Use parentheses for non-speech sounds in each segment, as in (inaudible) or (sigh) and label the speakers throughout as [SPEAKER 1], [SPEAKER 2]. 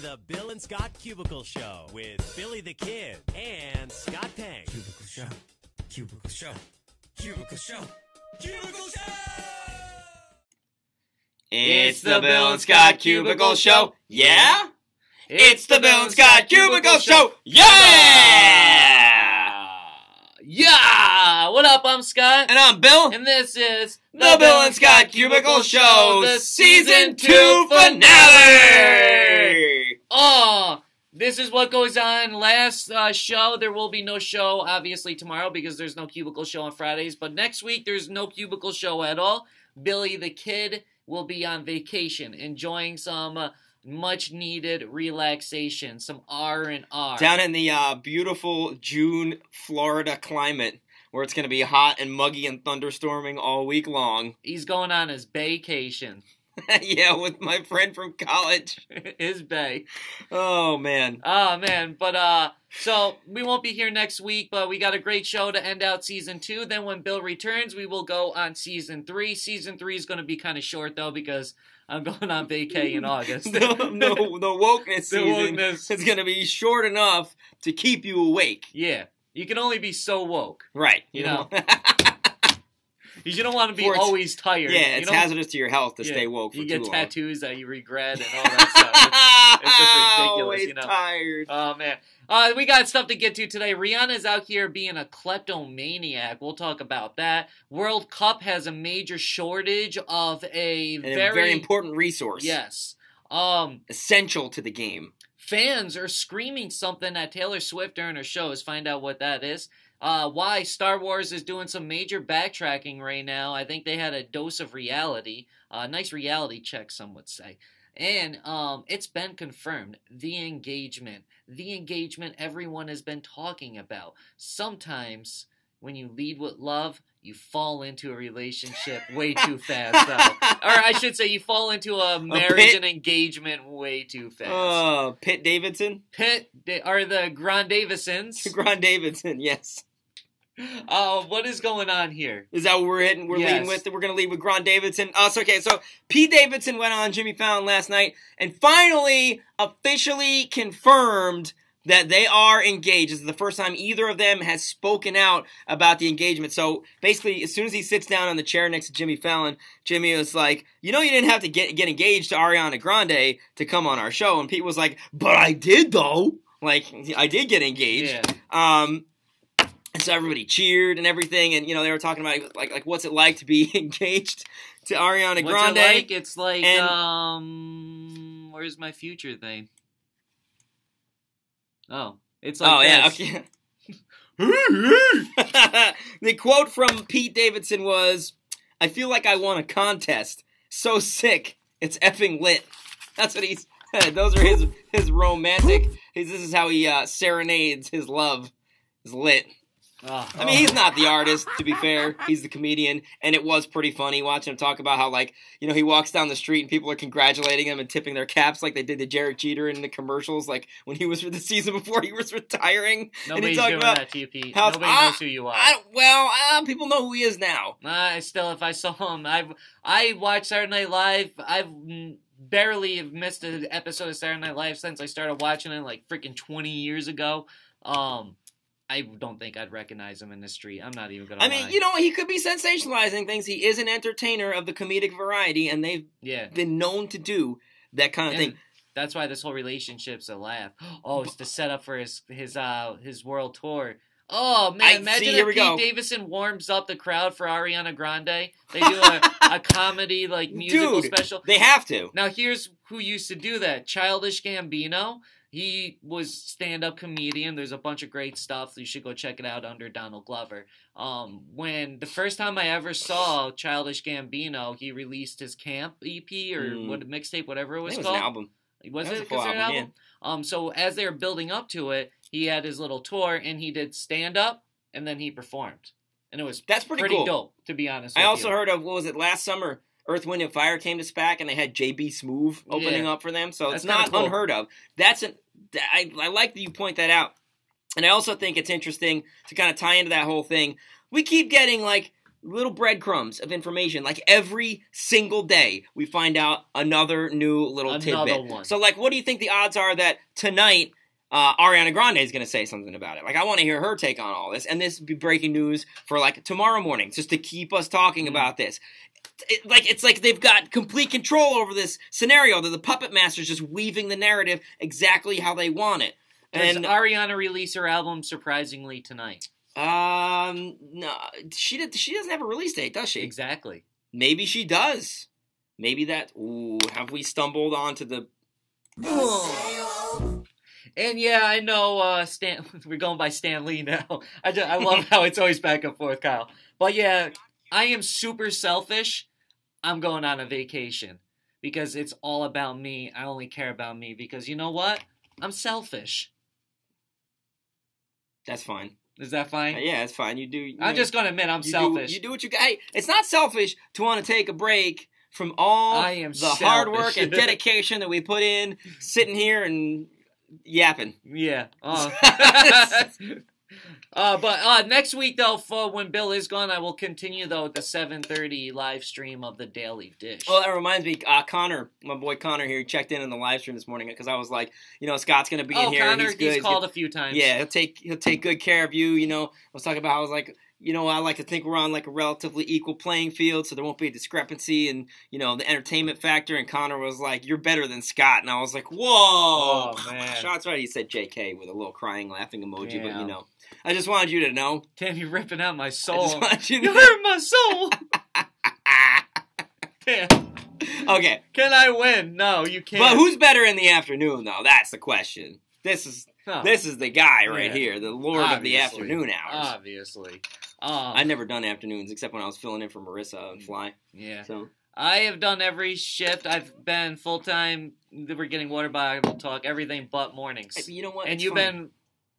[SPEAKER 1] the Bill and Scott Cubicle Show with Billy the Kid and Scott Pank.
[SPEAKER 2] Cubicle Show. Cubicle Show. Cubicle Show. Cubicle Show.
[SPEAKER 3] It's the Bill and Scott Cubicle Show. Yeah? It's the Bill and Scott Cubicle Show. Yeah!
[SPEAKER 4] Yeah! What up? I'm Scott.
[SPEAKER 3] And I'm Bill.
[SPEAKER 4] And this is
[SPEAKER 3] The Bill and Scott Cubicle Show,
[SPEAKER 4] the
[SPEAKER 3] season two finale.
[SPEAKER 4] Oh, this is what goes on. Last uh, show, there will be no show, obviously, tomorrow because there's no cubicle show on Fridays. But next week, there's no cubicle show at all. Billy the Kid will be on vacation, enjoying some uh, much needed relaxation, some R and R.
[SPEAKER 3] Down in the uh, beautiful June Florida climate, where it's going to be hot and muggy and thunderstorming all week long.
[SPEAKER 4] He's going on his vacation, (laughs)
[SPEAKER 3] yeah, with my friend from college. (laughs)
[SPEAKER 4] his bay.
[SPEAKER 3] Oh man.
[SPEAKER 4] Oh man, but uh so we won't be here next week, but we got a great show to end out season two. Then when Bill returns, we will go on season three. Season three is gonna be kinda short though because I'm (laughs) going on vacay in August.
[SPEAKER 3] no, no, the wokeness
[SPEAKER 4] The
[SPEAKER 3] season
[SPEAKER 4] wokeness.
[SPEAKER 3] is going to be short enough to keep you awake.
[SPEAKER 4] Yeah. You can only be so woke.
[SPEAKER 3] Right.
[SPEAKER 4] You
[SPEAKER 3] know.
[SPEAKER 4] You don't want to be always tired.
[SPEAKER 3] yeah,
[SPEAKER 4] You
[SPEAKER 3] it's
[SPEAKER 4] don't-
[SPEAKER 3] hazardous to your health to
[SPEAKER 4] yeah,
[SPEAKER 3] stay woke for
[SPEAKER 4] You get
[SPEAKER 3] long.
[SPEAKER 4] tattoos that you regret and all that (laughs) stuff. It's- it's just ridiculous,
[SPEAKER 3] Always
[SPEAKER 4] you know.
[SPEAKER 3] tired.
[SPEAKER 4] Oh man, uh, we got stuff to get to today. Rihanna's out here being a kleptomaniac. We'll talk about that. World Cup has a major shortage of a
[SPEAKER 3] and
[SPEAKER 4] very,
[SPEAKER 3] a very important resource.
[SPEAKER 4] yes. Um,
[SPEAKER 3] Essential to the game.
[SPEAKER 4] fans are screaming something at Taylor Swift during her shows. Find out what that is. Uh, why Star Wars is doing some major backtracking right now. I think they had a dose of reality. Uh, nice reality check, some would say. And um, it's been confirmed the engagement, the engagement everyone has been talking about. Sometimes when you lead with love, you fall into a relationship (laughs) way too fast. though. or I should say, you fall into a marriage
[SPEAKER 3] pit?
[SPEAKER 4] and engagement way too fast.
[SPEAKER 3] Oh, Pitt Davidson?
[SPEAKER 4] Pitt are the Grand Davisons. (laughs)
[SPEAKER 3] Grand Davidson, yes. (laughs)
[SPEAKER 4] Uh, what is going on here?
[SPEAKER 3] Is that what we're hitting? We're
[SPEAKER 4] Yes.
[SPEAKER 3] leading with. We're gonna lead with Grand Davidson. Uh, so okay, so Pete Davidson went on Jimmy Fallon last night and finally officially confirmed that they are engaged. This is the first time either of them has spoken out about the engagement. So basically, as soon as he sits down on the chair next to Jimmy Fallon, Jimmy was like, "You know, you didn't have to get get engaged to Ariana Grande to come on our show," and Pete was like, "But I did though. Like, I did get engaged."
[SPEAKER 4] Yeah.
[SPEAKER 3] Um, and so everybody cheered and everything, and you know they were talking about like like what's it like to be (laughs) engaged to Ariana
[SPEAKER 4] What's
[SPEAKER 3] Grande.
[SPEAKER 4] it like? It's like
[SPEAKER 3] And-
[SPEAKER 4] um, where's my future thing? Oh, it's like
[SPEAKER 3] oh yeah, okay. (laughs) the quote from Pete Davidson was, "I feel like I won a contest. So sick, it's effing lit." That's what he's. (laughs) Those are his his romantic. His, this is how he uh, serenades his love. Is lit.
[SPEAKER 4] Oh.
[SPEAKER 3] I mean, he's not the artist, to be fair. He's the comedian, and it was pretty funny watching him talk about how, like, you know, he walks down the street and people are congratulating him and tipping their caps like they did to Derek Jeter in the commercials, like when he was for the season before he was retiring. and
[SPEAKER 4] Nobody's
[SPEAKER 3] he
[SPEAKER 4] doing
[SPEAKER 3] about
[SPEAKER 4] that to you, Pete.
[SPEAKER 3] how-
[SPEAKER 4] Nobody
[SPEAKER 3] ah,
[SPEAKER 4] knows who you are.
[SPEAKER 3] I well, uh, people know who he is now.
[SPEAKER 4] I still, if I saw him, I I watch Saturday Night Live. I've barely have missed an episode of Saturday Night Live since I started watching it like freaking twenty years ago. Um, I don't think I'd recognize him in the street. I'm not even gonna.
[SPEAKER 3] I mean,
[SPEAKER 4] lie.
[SPEAKER 3] you know, he could be sensationalizing things. He is an entertainer of the comedic variety, and they've
[SPEAKER 4] yeah.
[SPEAKER 3] been known to do that kind of
[SPEAKER 4] And
[SPEAKER 3] thing.
[SPEAKER 4] That's why this whole relationship's a laugh. (gasps) Oh, it's to set up for his his uh his world tour. Oh man,
[SPEAKER 3] I-
[SPEAKER 4] imagine
[SPEAKER 3] see,
[SPEAKER 4] if Pete
[SPEAKER 3] go.
[SPEAKER 4] Davidson warms up the crowd for Ariana Grande. They do a, (laughs) a comedy like musical
[SPEAKER 3] Dude.
[SPEAKER 4] special.
[SPEAKER 3] They have to.
[SPEAKER 4] Now here's who used to do that. Childish Gambino. He was stand-up comedian. There's a bunch of great stuff. You should go check it out under Donald Glover. Um, when the first time I ever saw Childish Gambino, he released his camp EP or
[SPEAKER 3] Mm.
[SPEAKER 4] what mixtape, whatever it was
[SPEAKER 3] it was
[SPEAKER 4] called.
[SPEAKER 3] an album.
[SPEAKER 4] Was
[SPEAKER 3] was
[SPEAKER 4] it considered an
[SPEAKER 3] album,
[SPEAKER 4] album? Um, so as they were building up to it, he had his little tour and he did stand up and then he performed, and it was
[SPEAKER 3] That's pretty,
[SPEAKER 4] pretty
[SPEAKER 3] cool.
[SPEAKER 4] dope to be honest.
[SPEAKER 3] I also
[SPEAKER 4] you.
[SPEAKER 3] heard of what was it last summer? Earth, Wind, and Fire came to SPAC, and they had JB Smoove opening
[SPEAKER 4] Yeah.
[SPEAKER 3] up for them. So
[SPEAKER 4] That's
[SPEAKER 3] it's not
[SPEAKER 4] cool.
[SPEAKER 3] unheard of. That's an I, I like that you point that out, and I also think it's interesting to kind of tie into that whole thing. We keep getting like little breadcrumbs of information. Like every single day, we find out another new little
[SPEAKER 4] Another
[SPEAKER 3] tidbit.
[SPEAKER 4] one.
[SPEAKER 3] So, like, what do you think the odds are that tonight uh, Ariana Grande is going to say something about it? Like, I want to hear her take on all this, and this would be breaking news for like tomorrow morning, just to keep us talking
[SPEAKER 4] Mhm.
[SPEAKER 3] about this. It, like it's like they've got complete control over this scenario. That the puppet master's just weaving the narrative exactly how they want it.
[SPEAKER 4] Does
[SPEAKER 3] And
[SPEAKER 4] Ariana release her album surprisingly tonight?
[SPEAKER 3] um, no, she did. She doesn't have a release date, does she?
[SPEAKER 4] Exactly.
[SPEAKER 3] Maybe she does. Maybe that. Ooh, have we stumbled onto the?
[SPEAKER 4] And yeah, I know uh, Stan. (laughs) We're going by Stan Lee now. I just, I love (laughs) how it's always back and forth, Kyle. But yeah, I am super selfish. I'm going on a vacation because it's all about me. I only care about me because you know what? I'm selfish.
[SPEAKER 3] That's fine.
[SPEAKER 4] Is that fine?
[SPEAKER 3] Uh, yeah, it's fine. You do. You
[SPEAKER 4] I'm
[SPEAKER 3] know,
[SPEAKER 4] just gonna admit I'm
[SPEAKER 3] you
[SPEAKER 4] selfish.
[SPEAKER 3] Do, you do what you got. Hey, it's not selfish to want to take a break from all
[SPEAKER 4] I am
[SPEAKER 3] the hard work and dedication that we put in, sitting here and yapping.
[SPEAKER 4] Yeah. (laughs) Uh, (laughs) uh, but uh, next week though, for when Bill is gone, I will continue though with the 7:30 live stream of the Daily Dish.
[SPEAKER 3] Well, that reminds me, uh, Connor, my boy Connor here, checked in on the live stream this morning because I was like, you know, Scott's gonna be
[SPEAKER 4] oh,
[SPEAKER 3] in here.
[SPEAKER 4] Connor,
[SPEAKER 3] he's good. he's
[SPEAKER 4] called
[SPEAKER 3] good.
[SPEAKER 4] a few times.
[SPEAKER 3] Yeah, he'll take he'll take good care of you. You know, I was talking about. I was like, you know, I like to think we're on like a relatively equal playing field, so there won't be a discrepancy and you know the entertainment factor. And Connor was like, "You're better than Scott," and I was like, "Whoa!"
[SPEAKER 4] Oh man. (laughs)
[SPEAKER 3] Shots right. He said J.K. with a little crying, laughing emoji, but you know, I just wanted you to know.
[SPEAKER 4] Damn, you're ripping out my
[SPEAKER 3] I just
[SPEAKER 4] soul.
[SPEAKER 3] you to
[SPEAKER 4] hurt my soul. (laughs) Damn.
[SPEAKER 3] okay,
[SPEAKER 4] Can I win? No, you can't.
[SPEAKER 3] but who's better in the afternoon though? That's the question. This is
[SPEAKER 4] Huh.
[SPEAKER 3] this is the guy right
[SPEAKER 4] Yeah.
[SPEAKER 3] here, the lord of the afternoon hours.
[SPEAKER 4] Obviously. Um,
[SPEAKER 3] I've never done afternoons except when I was filling in for Marissa and Fly.
[SPEAKER 4] yeah.
[SPEAKER 3] So
[SPEAKER 4] I have done every shift. I've been full time. We're getting water bottle talk, everything but mornings.
[SPEAKER 3] you know what?
[SPEAKER 4] and
[SPEAKER 3] It's
[SPEAKER 4] you've been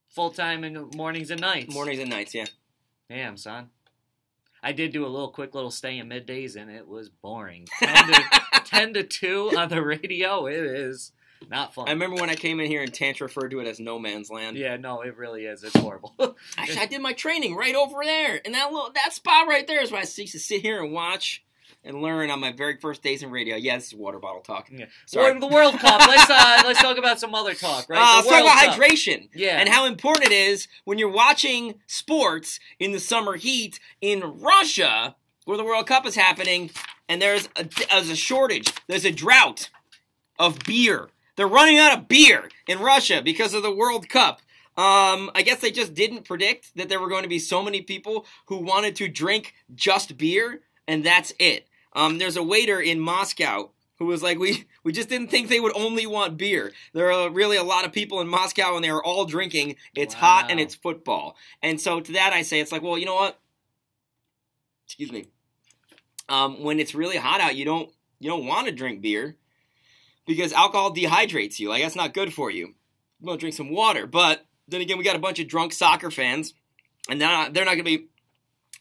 [SPEAKER 4] full time in mornings and nights.
[SPEAKER 3] mornings and nights. Yeah.
[SPEAKER 4] Damn, son. I did do a little quick little stay in middays, and it was boring. (laughs) Ten to, 10 to two on the radio. It is not fun.
[SPEAKER 3] I remember when I came in here and Tanch referred to it as no man's land.
[SPEAKER 4] Yeah, no, it really is. It's horrible. (laughs)
[SPEAKER 3] Actually, I did my training right over there, in that little that spot right there is where I used to sit here and watch and learn on my very first days in radio. Yeah, this is water bottle talk.
[SPEAKER 4] Yeah.
[SPEAKER 3] Sorry.
[SPEAKER 4] Or the World Cup. Let's uh, (laughs) let's talk about some other talk, right?
[SPEAKER 3] Uh, let's talk about
[SPEAKER 4] Cup.
[SPEAKER 3] hydration
[SPEAKER 4] Yeah.
[SPEAKER 3] and how important it is when you're watching sports in the summer heat in Russia, where the World Cup is happening, and there's a, there's a shortage, there's a drought of beer. They're running out of beer in Russia because of the World Cup. Um, I guess they just didn't predict that there were going to be so many people who wanted to drink just beer, and that's it. Um, there's a waiter in Moscow who was like, "We we just didn't think they would only want beer. There are really a lot of people in Moscow, and they are all drinking. It's hot and it's football." And so to that, I say, it's like, well, you know what? Excuse me. Um, when it's really hot out, you don't you don't want to drink beer because alcohol dehydrates you. Like that's not good for you. You want to drink some water, but then again, we got a bunch of drunk soccer fans, and they're not, they're not going to be.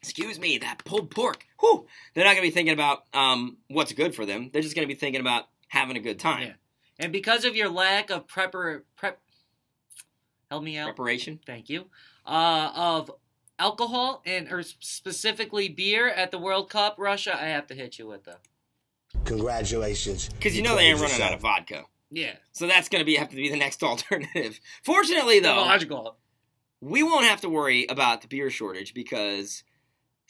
[SPEAKER 3] Excuse me, that pulled pork. Whew. They're not going to be thinking about um, what's good for them. They're just going to be thinking about having a good time.
[SPEAKER 4] Yeah. And because of your lack of prepper prep, help me out.
[SPEAKER 3] Preparation.
[SPEAKER 4] Thank you. Uh, of alcohol and or specifically beer at the World Cup, Russia, I have to hit you with the
[SPEAKER 5] Congratulations.
[SPEAKER 3] Because you know they ain't running out of vodka.
[SPEAKER 4] yeah.
[SPEAKER 3] So that's going to be have to be the next (laughs) alternative. Fortunately, though,
[SPEAKER 4] Logical.
[SPEAKER 3] we won't have to worry about the beer shortage because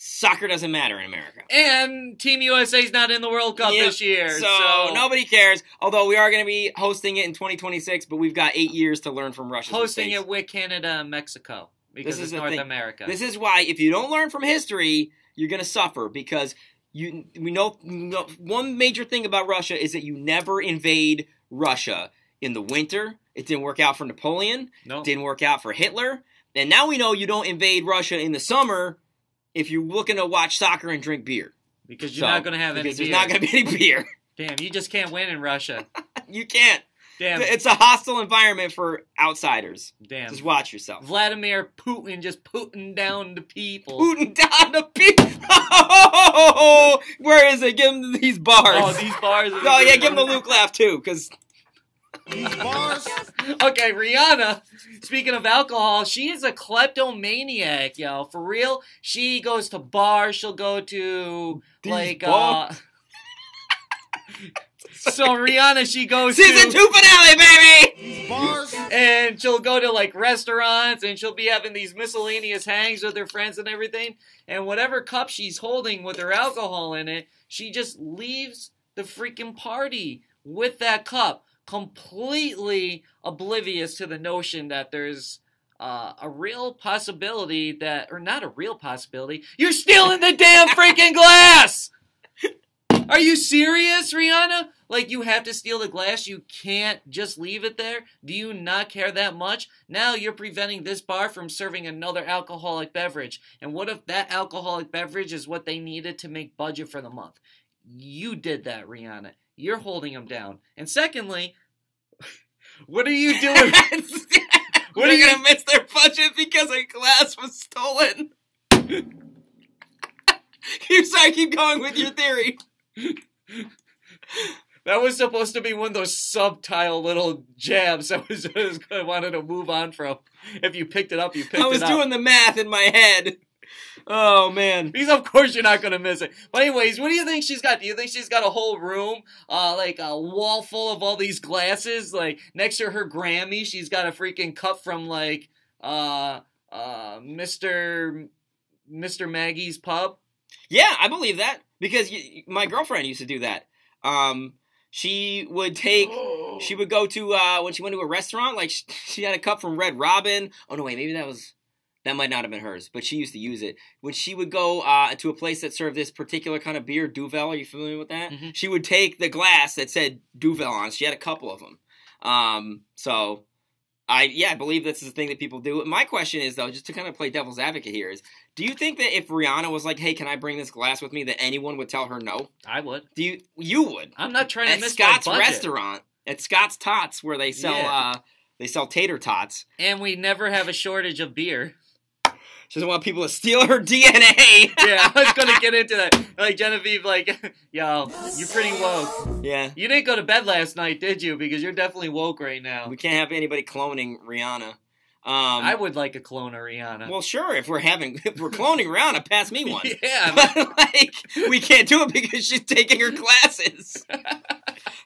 [SPEAKER 3] soccer doesn't matter in America.
[SPEAKER 4] And Team USA's not in the World Cup
[SPEAKER 3] Yep.
[SPEAKER 4] this year,
[SPEAKER 3] So,
[SPEAKER 4] so,
[SPEAKER 3] nobody cares. Although we are going to be hosting it in 2026, but we've got eight years to learn from Russia.
[SPEAKER 4] hosting it with Canada and Mexico because
[SPEAKER 3] This is
[SPEAKER 4] North
[SPEAKER 3] thing.
[SPEAKER 4] America.
[SPEAKER 3] This is why if you don't learn from history, you're going to suffer because you we know, know one major thing about Russia is that you never invade Russia in the winter. It didn't work out for Napoleon.
[SPEAKER 4] no.
[SPEAKER 3] Didn't work out for Hitler. And now we know you don't invade Russia in the summer if you're looking to watch soccer and drink beer.
[SPEAKER 4] because you're
[SPEAKER 3] So,
[SPEAKER 4] not going to have any
[SPEAKER 3] because there's
[SPEAKER 4] beer.
[SPEAKER 3] not going to be any beer. (laughs)
[SPEAKER 4] Damn, you just can't win in Russia. (laughs)
[SPEAKER 3] you can't.
[SPEAKER 4] Damn.
[SPEAKER 3] It's a hostile environment for outsiders.
[SPEAKER 4] Damn.
[SPEAKER 3] Just watch yourself.
[SPEAKER 4] Vladimir Putin just putting down the people.
[SPEAKER 3] Putin down the people. (laughs) Where is it? Give him these bars.
[SPEAKER 4] Oh, these bars.
[SPEAKER 3] Oh yeah, give him the Luke laugh too, because
[SPEAKER 2] These bars. (laughs)
[SPEAKER 4] Okay, Rihanna. Speaking of alcohol, she is a kleptomaniac, yo. For real, she goes to bars. She'll go to
[SPEAKER 3] These
[SPEAKER 4] like
[SPEAKER 3] bars.
[SPEAKER 4] uh. (laughs) so Rihanna, she goes
[SPEAKER 3] Season
[SPEAKER 4] to
[SPEAKER 3] two finale, baby.
[SPEAKER 2] Bars.
[SPEAKER 4] and she'll go to like restaurants and she'll be having these miscellaneous hangs with her friends and everything. And whatever cup she's holding with her alcohol in it, she just leaves the freaking party with that cup, completely oblivious to the notion that there's uh, a real possibility that, or not a real possibility, you're stealing the damn freaking glass! (laughs) Are you serious, Rihanna? Like you have to steal the glass, you can't just leave it there? Do you not care that much? Now you're preventing this bar from serving another alcoholic beverage. And what if that alcoholic beverage is what they needed to make budget for the month? You did that, Rihanna. You're holding them down. And secondly, (laughs) what are you doing? (laughs) (laughs)
[SPEAKER 3] What are
[SPEAKER 4] are
[SPEAKER 3] you gonna miss their budget because a glass was stolen? You're sorry, keep going with your theory.
[SPEAKER 4] That was supposed to be one of those subtile little jabs I was, I was I wanted to move on from. If you picked it up, you picked it up.
[SPEAKER 3] I was doing the math in my head. Oh man.
[SPEAKER 4] Because of course you're not gonna miss it. But anyways, what do you think she's got? Do you think she's got a whole room, uh, like a wall full of all these glasses? Like next to her Grammy, she's got a freaking cup from like uh uh Mr. Mr. Maggie's pub.
[SPEAKER 3] Yeah, I believe that because y my girlfriend used to do that. Um, she would take, (gasps) she would go to uh, when she went to a restaurant. Like she, (laughs) she had a cup from Red Robin. Oh no, wait, maybe that was that might not have been hers, but she used to use it when she would go uh, to a place that served this particular kind of beer, Duvel. Are you familiar with that?
[SPEAKER 4] Mhm.
[SPEAKER 3] She would take the glass that said Duvel on. it. She had a couple of them. Um, so. I yeah, I believe this is the thing that people do. My question is though, just to kind of play devil's advocate here, is do you think that if Rihanna was like, "Hey, can I bring this glass with me?" that anyone would tell her no?
[SPEAKER 4] I would.
[SPEAKER 3] Do you? You would
[SPEAKER 4] I'm not trying to
[SPEAKER 3] at
[SPEAKER 4] miss
[SPEAKER 3] Scott's
[SPEAKER 4] my budget.
[SPEAKER 3] restaurant at Scott's Tots where they sell
[SPEAKER 4] Yeah.
[SPEAKER 3] uh they sell tater tots.
[SPEAKER 4] And we never have a shortage of beer.
[SPEAKER 3] She doesn't want people to steal her (laughs) DNA.
[SPEAKER 4] Yeah, I was gonna get into that. (laughs) Like Genevieve, like, (laughs) yo, you're pretty woke.
[SPEAKER 3] yeah,
[SPEAKER 4] You didn't go to bed last night, did you? Because you're definitely woke right now.
[SPEAKER 3] we can't have anybody cloning Rihanna. Um,
[SPEAKER 4] I would like a clone of Rihanna.
[SPEAKER 3] well, sure, if we're having if we're cloning Rihanna, pass me one.
[SPEAKER 4] yeah,
[SPEAKER 3] But like, we can't do it because she's taking her classes.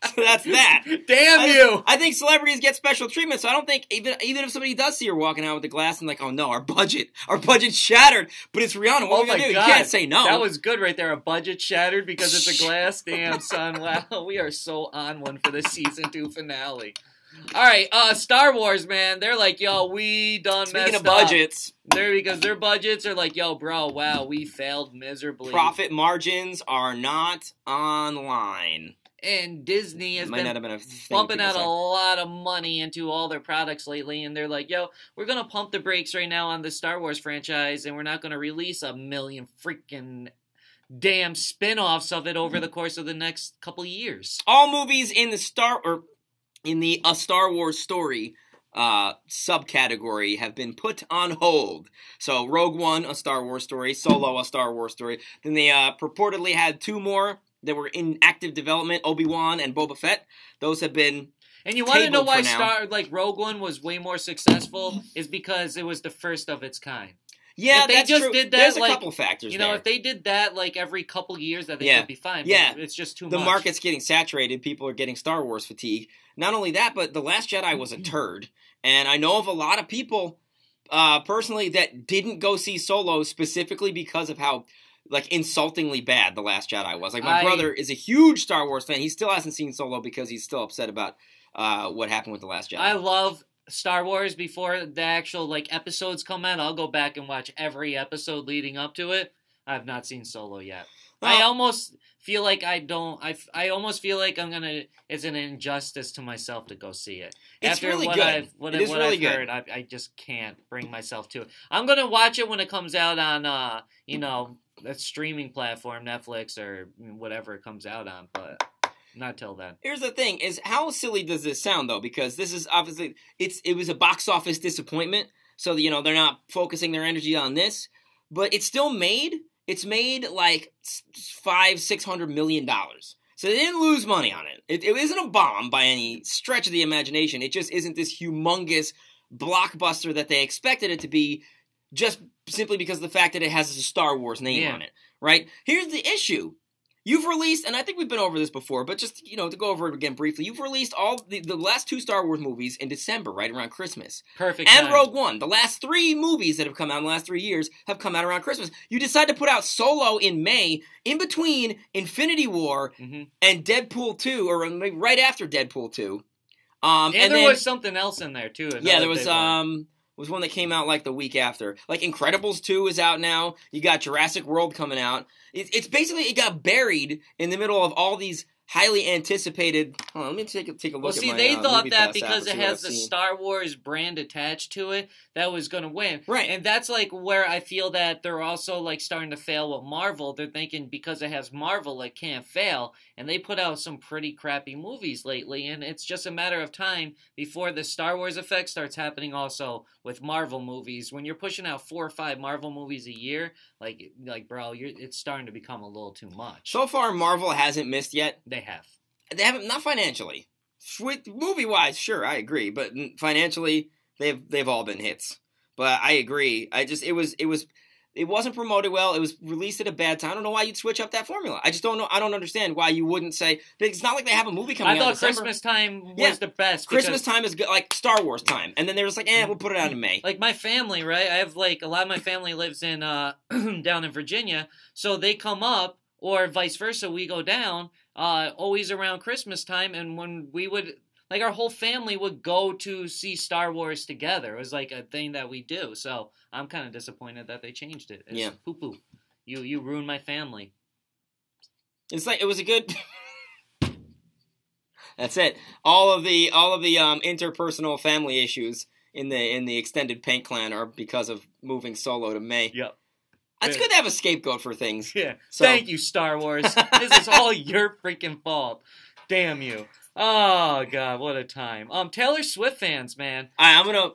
[SPEAKER 3] So (laughs) that's that.
[SPEAKER 4] damn
[SPEAKER 3] I,
[SPEAKER 4] you!
[SPEAKER 3] I think celebrities get special treatment, so I don't think even even if somebody does see her walking out with the glass and like, oh no, our budget, our budget's shattered. But it's Rihanna. What
[SPEAKER 4] oh
[SPEAKER 3] are we gonna do?
[SPEAKER 4] god,
[SPEAKER 3] You can't say no.
[SPEAKER 4] That was good right there. A budget shattered because it's a glass. (laughs) Damn, son. Wow, we are so on one for the season two finale. All right, uh, Star Wars, man. They're like, yo, we done
[SPEAKER 3] Speaking
[SPEAKER 4] messed
[SPEAKER 3] of budgets,
[SPEAKER 4] up. They're because their budgets are like, yo, bro, wow, we failed miserably.
[SPEAKER 3] profit margins are not online.
[SPEAKER 4] And Disney has been
[SPEAKER 3] not have been a
[SPEAKER 4] pumping out a lot of money into all their products lately, and they're like, "Yo, we're gonna pump the brakes right now on the Star Wars franchise, and we're not gonna release a million freaking damn spin-offs of it over the course of the next couple years."
[SPEAKER 3] All movies in the Star or in the A Star Wars Story uh, subcategory have been put on hold. So Rogue One, a Star Wars story, Solo, a Star Wars story. Then they uh, purportedly had two more that were in active development: Obi Wan and Boba Fett. Those have been
[SPEAKER 4] And you want to know why. Star like Rogue One was way more successful is because it was the first of its kind.
[SPEAKER 3] yeah.
[SPEAKER 4] If they
[SPEAKER 3] that's
[SPEAKER 4] just
[SPEAKER 3] true.
[SPEAKER 4] did that,
[SPEAKER 3] There's a couple factors
[SPEAKER 4] You know,
[SPEAKER 3] there.
[SPEAKER 4] if they did that like every couple years, I think
[SPEAKER 3] Yeah.
[SPEAKER 4] it'd be fine.
[SPEAKER 3] Yeah.
[SPEAKER 4] it's just too much.
[SPEAKER 3] the
[SPEAKER 4] much.
[SPEAKER 3] market's getting saturated. People are getting Star Wars fatigue. Not only that, but The Last Jedi was a turd. And I know of a lot of people uh, personally that didn't go see Solo specifically because of how like insultingly bad The Last Jedi was. Like my
[SPEAKER 4] I-
[SPEAKER 3] brother is a huge Star Wars fan. He still hasn't seen Solo because he's still upset about uh, what happened with The Last Jedi.
[SPEAKER 4] I love Star Wars before the actual like episodes come out. I'll go back and watch every episode leading up to it. I've not seen Solo yet. I almost feel like I don't. I, I almost feel like I'm gonna. It's an injustice to myself to go see it.
[SPEAKER 3] It's
[SPEAKER 4] After
[SPEAKER 3] really
[SPEAKER 4] what
[SPEAKER 3] good.
[SPEAKER 4] I've what,
[SPEAKER 3] It
[SPEAKER 4] I- what
[SPEAKER 3] really
[SPEAKER 4] I've
[SPEAKER 3] good.
[SPEAKER 4] heard, I, I just can't bring myself to it. I'm gonna watch it when it comes out on uh you know a streaming platform, Netflix or whatever it comes out on, but not till then.
[SPEAKER 3] Here's the thing: is how silly does this sound though? Because this is obviously it's it was a box office disappointment. So you know they're not focusing their energy on this, but it's still made. It's made like five six hundred million dollars. So they didn't lose money on it. it. It isn't a bomb by any stretch of the imagination. It just isn't this humongous blockbuster that they expected it to be, just simply because of the fact that it has a Star Wars name
[SPEAKER 4] Yeah.
[SPEAKER 3] on it. Right? Here's the issue. You've released, and I think we've been over this before, but just you know to go over it again briefly. You've released all the, the last two Star Wars movies in December, right around Christmas
[SPEAKER 4] Perfect.
[SPEAKER 3] and
[SPEAKER 4] time.
[SPEAKER 3] Rogue One. The last three movies that have come out in the last three years have come out around Christmas. You decide to put out Solo in May, in between Infinity War
[SPEAKER 4] Mhm.
[SPEAKER 3] and Deadpool 2, or right after Deadpool 2. Um,
[SPEAKER 4] And,
[SPEAKER 3] and,
[SPEAKER 4] there
[SPEAKER 3] then,
[SPEAKER 4] was something else in there too.
[SPEAKER 3] yeah, there was um was one that came out like the week after. Like Incredibles 2 is out now. You got Jurassic World coming out. It, it's basically it got buried in the middle of all these highly anticipated. Hold on, let me take a, take a look.
[SPEAKER 4] Well, see,
[SPEAKER 3] my,
[SPEAKER 4] they
[SPEAKER 3] uh,
[SPEAKER 4] thought that because it has the. Star Wars brand attached to it, that was going to win.
[SPEAKER 3] Right.
[SPEAKER 4] And that's like where I feel that they're also like starting to fail with Marvel. They're thinking because it has Marvel, it can't fail. And they put out some pretty crappy movies lately. And it's just a matter of time before the Star Wars effect starts happening also with Marvel movies. When you're pushing out four or five Marvel movies a year, like, like bro, you're, it's starting to become a little too much.
[SPEAKER 3] So far, Marvel hasn't missed yet.
[SPEAKER 4] They have.
[SPEAKER 3] They haven't, not financially. With Movie wise, sure, I agree, but financially, they've they've all been hits. But I agree. I just it was it was it wasn't promoted well. It was released at a bad time. I don't know why you'd switch up that formula. I just don't know. I don't understand why you wouldn't say. It's not like they have a movie coming
[SPEAKER 4] I
[SPEAKER 3] out.
[SPEAKER 4] thought Christmas time was
[SPEAKER 3] Yeah.
[SPEAKER 4] the best.
[SPEAKER 3] Christmas time is good, like Star Wars time, and then they're just like, eh, we'll put it out in May.
[SPEAKER 4] like my family, right? I have like a lot of my family lives in uh (clears throat) down in Virginia, so they come up or vice versa, we go down uh always around Christmas time and when we would like our whole family would go to see Star Wars together. It was like a thing that we do. So, I'm kind of disappointed that they changed it. It's
[SPEAKER 3] Yeah.
[SPEAKER 4] poo poo. You you ruined my family.
[SPEAKER 3] It's like it was a good. (laughs) That's it. All of the all of the um, interpersonal family issues in the in the extended Pank Clan are because of moving Solo to May.
[SPEAKER 4] Yep.
[SPEAKER 3] It's good to have a scapegoat for things.
[SPEAKER 4] Yeah.
[SPEAKER 3] So-
[SPEAKER 4] Thank you, Star Wars. (laughs) this is all your freaking fault. Damn you. Oh god, what a time. Um, Taylor Swift fans, man.
[SPEAKER 3] Right, I'm gonna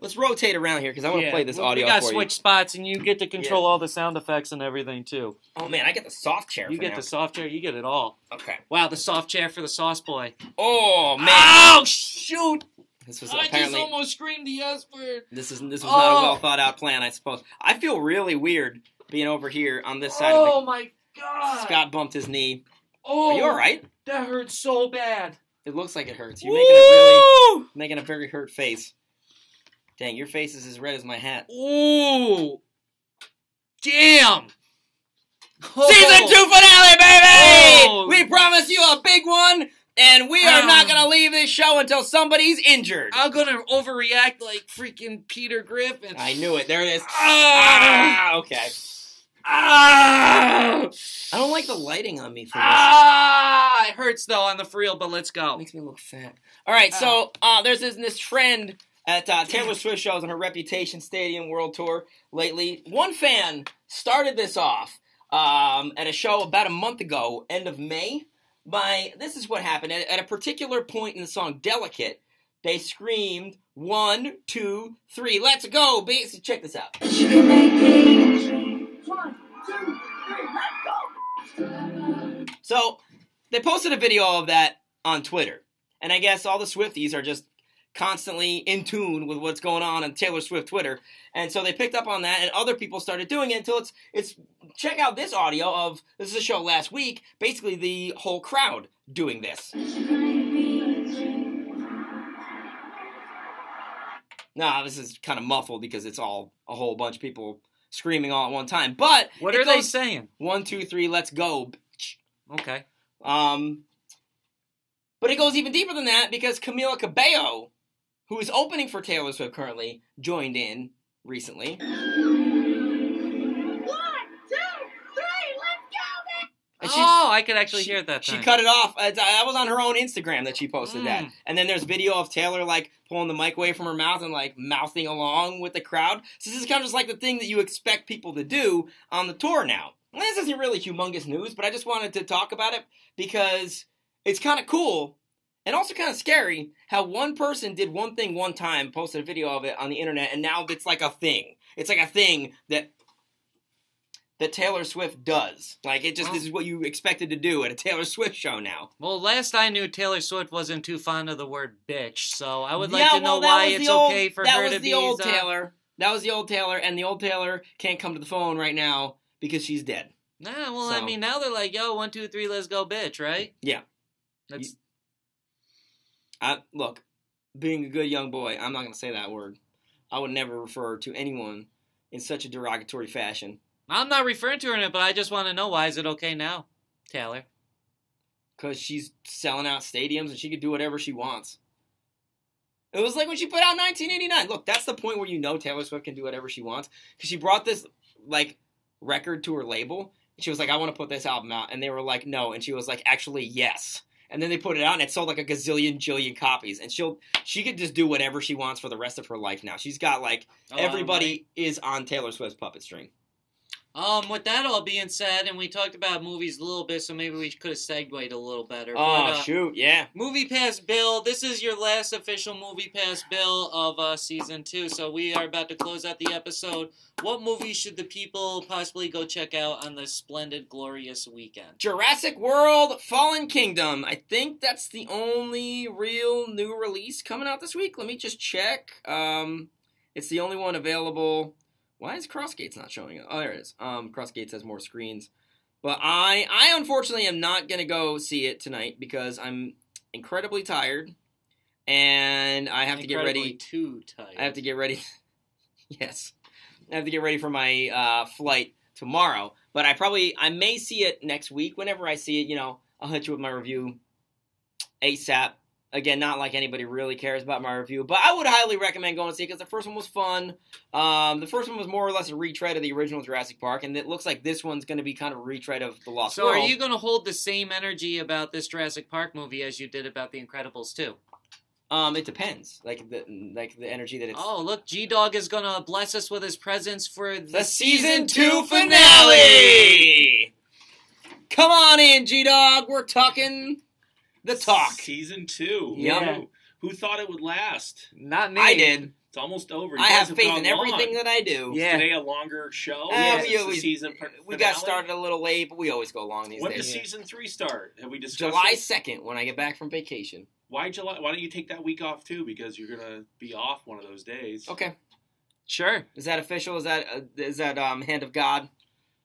[SPEAKER 3] let's rotate around here because I want to
[SPEAKER 4] Yeah,
[SPEAKER 3] play this audio
[SPEAKER 4] We got
[SPEAKER 3] for
[SPEAKER 4] switch spots, and you get to control
[SPEAKER 3] Yeah.
[SPEAKER 4] all the sound effects and everything too.
[SPEAKER 3] Oh man, I get the soft chair.
[SPEAKER 4] You get
[SPEAKER 3] now.
[SPEAKER 4] the soft chair. You get it all.
[SPEAKER 3] Okay.
[SPEAKER 4] Wow, the soft chair for the sauce boy.
[SPEAKER 3] Oh man.
[SPEAKER 4] Oh shoot!
[SPEAKER 3] This was
[SPEAKER 4] I just almost screamed the S word.
[SPEAKER 3] this is this was not a
[SPEAKER 4] Oh.
[SPEAKER 3] well thought out plan. I suppose. I feel really weird being over here on this side of
[SPEAKER 4] Oh
[SPEAKER 3] of
[SPEAKER 4] my
[SPEAKER 3] the.
[SPEAKER 4] god!
[SPEAKER 3] Scott bumped his knee.
[SPEAKER 4] oh,
[SPEAKER 3] Are you all right?
[SPEAKER 4] That hurts so bad.
[SPEAKER 3] It looks like it hurts. You're making a really making a very hurt face. Dang, your face is as red as my hat.
[SPEAKER 4] Ooh! Damn!
[SPEAKER 3] Season two finale, baby!
[SPEAKER 4] Oh.
[SPEAKER 3] We promise you a big one, and we are not
[SPEAKER 4] Um.
[SPEAKER 3] gonna leave this show until somebody's injured.
[SPEAKER 4] I'm gonna overreact like freaking Peter Griffin.
[SPEAKER 3] I knew it. There it is.
[SPEAKER 4] Ah!
[SPEAKER 3] Ah, okay.
[SPEAKER 4] Ah!
[SPEAKER 3] I don't like the lighting on me for this.
[SPEAKER 4] Ah! It hurts though on the for real, but let's
[SPEAKER 3] It
[SPEAKER 4] go.
[SPEAKER 3] makes me look fat. All right, so uh, there's this, this trend at uh, Taylor Swift shows on her Reputation Stadium World Tour lately. One fan started this off um, at a show about a month ago, end of May. By this is what happened at, at a particular point in the song "Delicate." They screamed one, two, three, let's go, B. So check this out. So they posted a video of that on Twitter. And I guess all the Swifties are just constantly in tune with what's going on on Taylor Swift Twitter. And so they picked up on that and other people started doing it until it's it's check out this audio of this is a show last week, basically the whole crowd doing this. Nah, this is kind of muffled because it's all a whole bunch of people screaming all at one time. But
[SPEAKER 4] What are they saying?
[SPEAKER 3] One, two, three, let's go.
[SPEAKER 4] Okay.
[SPEAKER 3] Um, but it goes even deeper than that because Camila Cabello, who is opening for Taylor Swift currently, joined in recently. She,
[SPEAKER 4] oh, I could actually
[SPEAKER 3] she-
[SPEAKER 4] hear it that
[SPEAKER 3] she cut it off. Uh, That was on her own Instagram that she posted that.
[SPEAKER 4] Mm.
[SPEAKER 3] And then there's video of Taylor like pulling the mic away from her mouth and like mouthing along with the crowd. So this is kind of just like the thing that you expect people to do on the tour now. And this isn't really humongous news, but I just wanted to talk about it because it's kind of cool and also kind of scary how one person did one thing one time, posted a video of it on the internet, and now it's like a thing. It's like a thing that that Taylor Swift does. Like it just this is what you expected to do at a Taylor Swift show now.
[SPEAKER 4] Well, last I knew, Taylor Swift wasn't too fond of the word bitch, so I would like
[SPEAKER 3] yeah,
[SPEAKER 4] to know
[SPEAKER 3] well, that
[SPEAKER 4] why it's
[SPEAKER 3] old,
[SPEAKER 4] okay for
[SPEAKER 3] that was the old Taylor. That was the old Taylor, and the old Taylor can't come to the phone right now because she's dead.
[SPEAKER 4] Nah, well, I mean, now they're like, yo, one, two, three, let's go, bitch, right?
[SPEAKER 3] Yeah.
[SPEAKER 4] That's
[SPEAKER 3] I look, being a good young boy, I'm not going to say that word. I would never refer to anyone in such a derogatory fashion
[SPEAKER 4] I'm not referring to her in it, but I just want to know why is it okay now, Taylor?
[SPEAKER 3] because she's selling out stadiums and she could do whatever she wants. It was like when she put out 1989. Look, that's the point where you know Taylor Swift can do whatever she wants because she brought this like record to her label. And she was like, "I want to put this album out," and they were like, "No," and she was like, "Actually, yes." And then they put it out, and it sold like a gazillion, jillion copies. And she'll she could just do whatever she wants for the rest of her life now. She's got like
[SPEAKER 4] Oh,
[SPEAKER 3] everybody is on Taylor Swift's puppet string.
[SPEAKER 4] Um, with that all being said, and we talked about movies a little bit, so maybe we could have segued a little better.
[SPEAKER 3] Oh
[SPEAKER 4] but, uh,
[SPEAKER 3] shoot, yeah.
[SPEAKER 4] Movie Pass Bill, this is your last official Movie Pass Bill of uh, season two, so we are about to close out the episode. What movie should the people possibly go check out on this splendid, glorious weekend?
[SPEAKER 3] Jurassic World Fallen Kingdom. I think that's the only real new release coming out this week. Let me just check. Um, it's the only one available. Why is Crossgates not showing up? Oh, there it is. Um, Crossgates has more screens. But I, I unfortunately am not gonna go see it tonight because I'm incredibly tired, and I have to get ready.
[SPEAKER 4] Too tight.
[SPEAKER 3] I have to get ready. (laughs) yes, I have to get ready for my uh, flight tomorrow. But I probably I may see it next week. Whenever I see it, you know, I'll hit you with my review ASAP. Again, not like anybody really cares about my review, but I would highly recommend going to see it because the first one was fun. Um, the first one was more or less a retread of the original Jurassic Park, and it looks like this one's going to be kind of a retread of the Lost
[SPEAKER 4] So,
[SPEAKER 3] World.
[SPEAKER 4] are you going to hold the same energy about this Jurassic Park movie as you did about The Incredibles 2?
[SPEAKER 3] Um, it depends, like the like the energy that it's.
[SPEAKER 4] Oh, look, G Dog is going to bless us with his presence for the,
[SPEAKER 3] the season two finale. Come on in, G Dog. We're talking the talk.
[SPEAKER 2] Season two.
[SPEAKER 3] Yeah.
[SPEAKER 2] Who, who thought it would last?
[SPEAKER 4] Not me.
[SPEAKER 3] I did.
[SPEAKER 2] It's almost over. You
[SPEAKER 3] I have faith in everything
[SPEAKER 2] long.
[SPEAKER 3] that I do.
[SPEAKER 4] Yeah.
[SPEAKER 2] Today a longer show.
[SPEAKER 3] Uh,
[SPEAKER 2] Yes,
[SPEAKER 3] we
[SPEAKER 2] it's the
[SPEAKER 3] always-
[SPEAKER 2] season per-
[SPEAKER 3] We got started a little late, but we always go long these days.
[SPEAKER 2] When does
[SPEAKER 3] days.
[SPEAKER 2] season three start? Have we discussed
[SPEAKER 3] July second, when I get back from vacation.
[SPEAKER 2] Why July? Why don't you take that week off too? Because you're gonna be off one of those days.
[SPEAKER 3] Okay,
[SPEAKER 4] Sure.
[SPEAKER 3] is that official? Is that uh, is that um, hand of God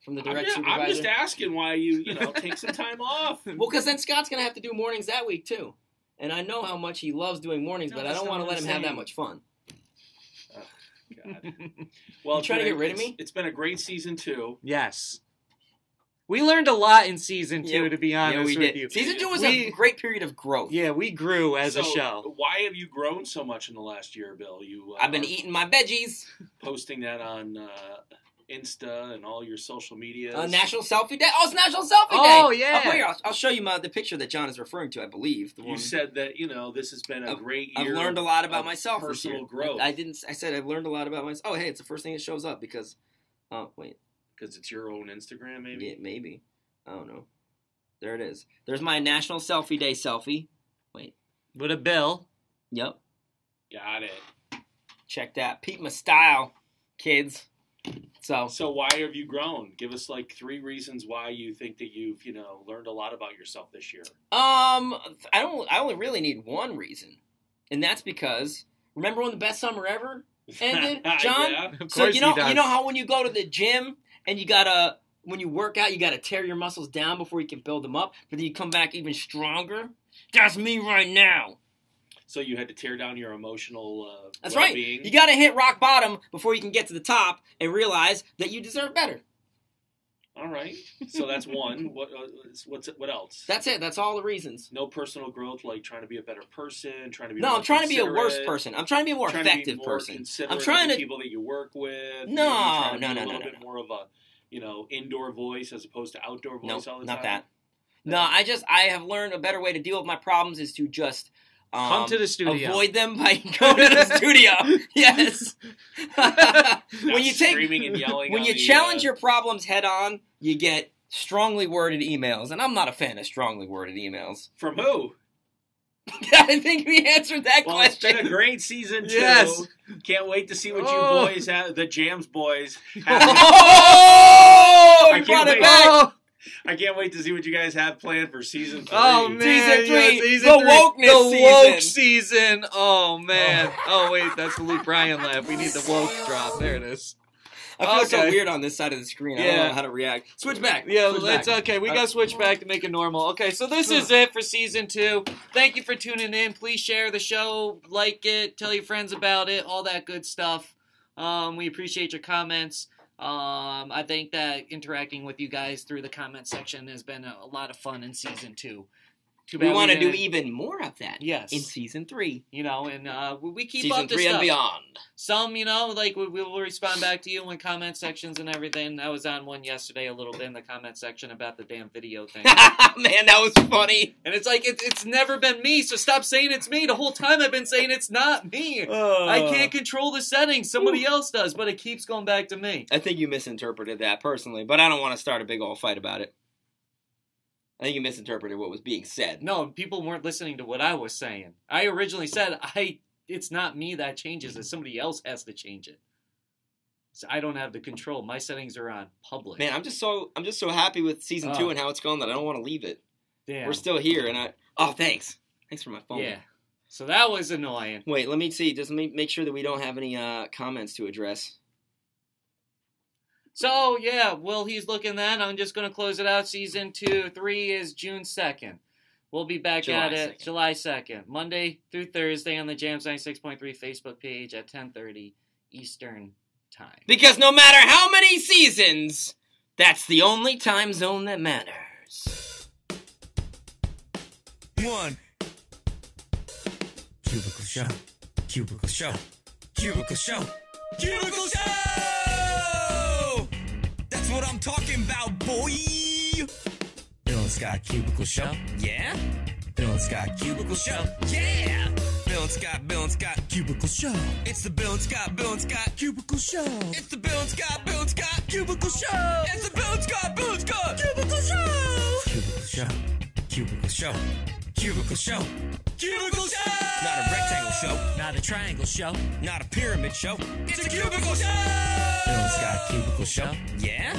[SPEAKER 3] from the
[SPEAKER 2] I'm just,
[SPEAKER 3] supervisor?
[SPEAKER 2] I'm just asking why you you know take some time off. (laughs)
[SPEAKER 3] well, because then Scott's gonna have to do mornings that week too, and I know how much he loves doing mornings,
[SPEAKER 2] No,
[SPEAKER 3] but I
[SPEAKER 2] that's
[SPEAKER 3] don't
[SPEAKER 2] not
[SPEAKER 3] want to
[SPEAKER 2] what
[SPEAKER 3] let
[SPEAKER 2] I'm
[SPEAKER 3] him have that
[SPEAKER 2] saying.
[SPEAKER 3] much fun.
[SPEAKER 2] God. (laughs) Well,
[SPEAKER 3] You
[SPEAKER 2] it's
[SPEAKER 3] trying to get rid of
[SPEAKER 2] it's-
[SPEAKER 3] me?
[SPEAKER 2] It's been a great season two.
[SPEAKER 4] Yes. We learned a lot in season two,
[SPEAKER 3] Yeah,
[SPEAKER 4] to be honest
[SPEAKER 3] yeah, we
[SPEAKER 4] with
[SPEAKER 3] did.
[SPEAKER 4] you.
[SPEAKER 3] Season two was
[SPEAKER 4] We-
[SPEAKER 3] a great period of growth.
[SPEAKER 4] Yeah, we grew as a
[SPEAKER 2] So,
[SPEAKER 4] show.
[SPEAKER 2] Why have you grown so much in the last year, Bill? You uh,
[SPEAKER 3] I've been
[SPEAKER 2] are
[SPEAKER 3] eating my veggies.
[SPEAKER 2] posting that on uh, Insta and all your social media.
[SPEAKER 3] Uh, National Selfie Day. Oh, it's National Selfie Day.
[SPEAKER 4] Oh, yeah.
[SPEAKER 3] I'll, here, I'll, I'll show you my, the picture that John is referring to. I believe. The
[SPEAKER 2] You
[SPEAKER 3] one.
[SPEAKER 2] said that you know this has been a
[SPEAKER 3] I've-
[SPEAKER 2] great
[SPEAKER 3] I've learned a lot about myself.
[SPEAKER 2] Personal growth.
[SPEAKER 3] I, I didn't. I said I've learned a lot about myself. Oh, hey, it's the first thing that shows up because. Oh wait,
[SPEAKER 2] because it's your own Instagram, maybe.
[SPEAKER 3] yeah, maybe. I don't know. There it is. There's my National Selfie Day selfie. Wait.
[SPEAKER 4] With a bill.
[SPEAKER 3] Yep.
[SPEAKER 2] Got it.
[SPEAKER 3] Check that. Peep my style, kids. So
[SPEAKER 2] So why have you grown? Give us like three reasons why you think that you've you know learned a lot about yourself this year.
[SPEAKER 3] Um, I don't. I only really need one reason, and that's because remember when the best summer ever (laughs) ended, John?
[SPEAKER 2] Yeah.
[SPEAKER 3] So you know, you know how when you go to the gym and you gotta, when you work out, you gotta tear your muscles down before you can build them up, but then you come back even stronger. That's me right now.
[SPEAKER 2] So you had to tear down your emotional. Uh,
[SPEAKER 3] That's right.
[SPEAKER 2] well-being.
[SPEAKER 3] You gotta hit rock bottom before you can get to the top and realize that you deserve better.
[SPEAKER 2] All right. So that's one. (laughs) what uh, what's what else?
[SPEAKER 3] That's it. That's all the reasons.
[SPEAKER 2] no personal growth, like trying to be a better person, trying to be.
[SPEAKER 3] No, I'm trying to be a worse person. I'm trying to be a more
[SPEAKER 2] to
[SPEAKER 3] effective
[SPEAKER 2] more
[SPEAKER 3] person. I'm trying
[SPEAKER 2] the
[SPEAKER 3] to.
[SPEAKER 2] people that you work with.
[SPEAKER 3] No,
[SPEAKER 2] to
[SPEAKER 3] no, no,
[SPEAKER 2] a
[SPEAKER 3] no,
[SPEAKER 2] little
[SPEAKER 3] no,
[SPEAKER 2] bit
[SPEAKER 3] no.
[SPEAKER 2] more of a you know indoor voice as opposed to outdoor
[SPEAKER 3] No,
[SPEAKER 2] voice all the
[SPEAKER 3] not
[SPEAKER 2] time.
[SPEAKER 3] that. No, I just I have learned a better way to deal with my problems is to just um,
[SPEAKER 4] Come to the studio.
[SPEAKER 3] Avoid them by (laughs) going to the studio. (laughs) Yes. When you take
[SPEAKER 2] screaming and yelling.
[SPEAKER 3] when you
[SPEAKER 2] the,
[SPEAKER 3] challenge
[SPEAKER 2] uh,
[SPEAKER 3] your problems head on, you get strongly worded emails, and I'm not a fan of strongly worded emails.
[SPEAKER 2] from who? (laughs)
[SPEAKER 3] I think we answered that
[SPEAKER 2] Well, it's
[SPEAKER 3] question.
[SPEAKER 2] been a great season too.
[SPEAKER 4] Yes.
[SPEAKER 2] Can't wait to see what
[SPEAKER 4] Oh.
[SPEAKER 2] you boys have, the Jamz boys. Have.
[SPEAKER 3] Oh,
[SPEAKER 2] I
[SPEAKER 3] we
[SPEAKER 2] can't
[SPEAKER 3] brought it
[SPEAKER 2] wait.
[SPEAKER 3] Back. (laughs)
[SPEAKER 4] Oh,
[SPEAKER 2] I can't wait to see what you guys have planned for season three.
[SPEAKER 4] oh man,
[SPEAKER 3] Season three,
[SPEAKER 4] yeah, season
[SPEAKER 3] the
[SPEAKER 4] three.
[SPEAKER 3] wokeness
[SPEAKER 4] the
[SPEAKER 3] season.
[SPEAKER 4] woke season. Oh man. Oh. wait, that's the Luke Bryan laugh. We need the woke drop. There it is.
[SPEAKER 3] I feel so weird on this side of the screen. I don't know how to react. Switch back.
[SPEAKER 4] Yeah,
[SPEAKER 3] Switch
[SPEAKER 4] let's
[SPEAKER 3] back.
[SPEAKER 4] okay. We
[SPEAKER 3] Uh,
[SPEAKER 4] got to switch back to make it normal. Okay, so this is it for season two. Thank you for tuning in. Please share the show, like it, tell your friends about it, all that good stuff. Um, we appreciate your comments. Um, I think that interacting with you guys through the comment section has been a, a lot of fun in season two. Too
[SPEAKER 3] We want to do even more of that.
[SPEAKER 4] Yes.
[SPEAKER 3] In season three.
[SPEAKER 4] you know, and uh, we, keep
[SPEAKER 3] season
[SPEAKER 4] up
[SPEAKER 3] three
[SPEAKER 4] stuff.
[SPEAKER 3] and beyond.
[SPEAKER 4] Some, you know, like we, will respond back to you in comment sections and everything. I was on one yesterday a little bit in the comment section about the damn video thing. (laughs)
[SPEAKER 3] Man, that was funny.
[SPEAKER 4] And it's like it, it's never been me, so stop saying it's me. The whole time I've been saying it's not me. I can't control the settings. Somebody else does, but it keeps going back to me.
[SPEAKER 3] I think you misinterpreted that personally, but I don't want to start a big old fight about it. I think you misinterpreted what was being said.
[SPEAKER 4] No, people weren't listening to what I was saying. I originally said I it's not me that changes it. Somebody else has to change it. So I don't have the control. My settings are on public.
[SPEAKER 3] Man, I'm just so I'm just so happy with season
[SPEAKER 4] Oh.
[SPEAKER 3] two and how it's going that I don't want to leave it.
[SPEAKER 4] Damn.
[SPEAKER 3] We're still here, and I oh thanks, thanks for my phone.
[SPEAKER 4] yeah. So that was annoying.
[SPEAKER 3] Wait, let me see. Just let me make sure that we don't have any uh, comments to address.
[SPEAKER 4] So yeah, well he's looking that. I'm just gonna close it out. Season two, three is June second. We'll be back
[SPEAKER 3] July
[SPEAKER 4] at it
[SPEAKER 3] 2nd.
[SPEAKER 4] July second, Monday through Thursday on the Jamz 96.3 Facebook page at 10:30 Eastern time.
[SPEAKER 3] Because no matter how many seasons, that's the only time zone that matters.
[SPEAKER 6] One. Cubicle show. Cubicle show. Cubicle show. Cubicle show! What I'm talking about, boy! Bill and Scott Cubicle Show. Yeah? Bill and Scott Cubicle Show. Yeah! Bill and Scott, Bill and Scott Cubicle Show. It's the Bill and Scott, Bill and Scott Cubicle Show. It's the Bill and Scott, Bill and Scott Cubicle Show. It's the Bill and Scott, Bill and Scott Cubicle Show. Cubicle Show. Cubicle Show. Cubicle Show. Cubicle Show! Not a rectangle show. Not a triangle show. Not a pyramid show. It's a cubicle show! Bill and Scott Cubicle Show. Yeah?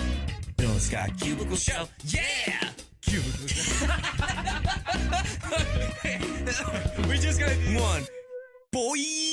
[SPEAKER 6] Bill and Scott Cubicle Show. Yeah! Cubicle Show. (laughs) We're just gonna. One. Boy!